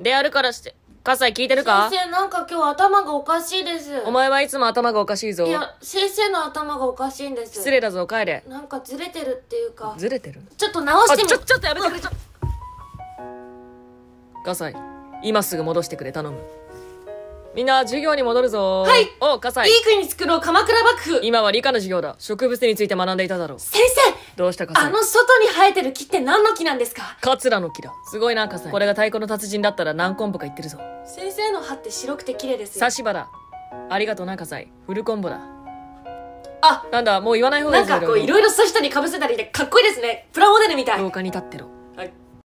であるからして、葛西聞いてるか？先生なんか今日頭がおかしいですお前はいつも頭がおかしいぞい。や先生の頭がおかしいんです失礼だぞ、帰れ。なんかずれてるっていうかずれてる？ちょっと直しあ、てみちょ、ちょっとやめてくれ、ちょ。葛西、今すぐ戻してくれ、頼む。みんな、授業に戻るぞ。はいおう、葛いい西。国作ろう鎌倉幕府今は理科の授業だ。植物について学んでいただろう。先どうした生あ葛西？の外に生えてる木って何の木なんですか？カツラの木だ。すごいな、葛西。これが太鼓の達人だったら何コンボか言ってるぞ。先生の歯って白くて綺麗ですよ差し歯だ。ありがとうな、葛西。フルコンボだ。あなんだ、もう言わない方がいないんぞ。かこういろいろそうしたりかぶせたりでかっこいいですねプラモデルみたい廊下に立ってろ。